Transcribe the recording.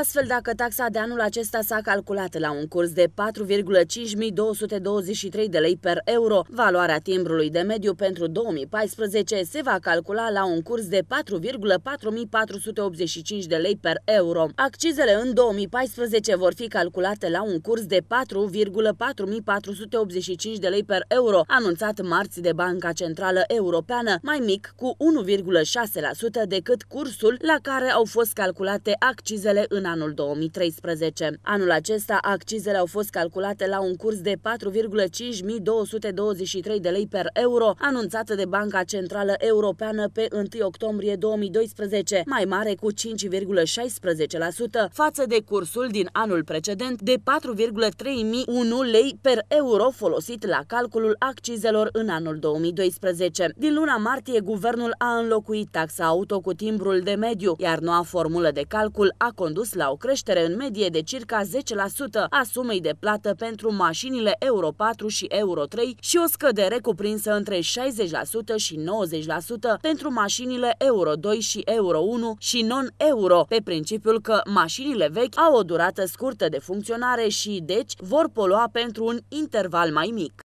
Astfel, dacă taxa de anul acesta s-a calculat la un curs de 4,5223 de lei per euro, valoarea timbrului de mediu pentru 2014 se va calcula la un curs de 4,4485 de lei per euro. Accizele în 2014 vor fi calculate la un curs de 4,4485 de lei per euro, anunțat marți de Banca Centrală Europeană, mai mic cu 1,6% decât cursul la care au fost calculate accizele în anul 2013. Anul acesta, accizele au fost calculate la un curs de 4,5223 de lei per euro, anunțată de Banca Centrală Europeană pe 1 octombrie 2012, mai mare cu 5,16% față de cursul din anul precedent de 4,3001 lei per euro folosit la calculul accizelor în anul 2012. Din luna martie, guvernul a înlocuit taxa auto cu timbrul de mediu, iar noua formulă de calcul a condus la o creștere în medie de circa 10% a sumei de plată pentru mașinile Euro 4 și Euro 3 și o scădere cuprinsă între 60% și 90% pentru mașinile Euro 2 și Euro 1 și non-euro, pe principiul că mașinile vechi au o durată scurtă de funcționare și, deci, vor polua pentru un interval mai mic.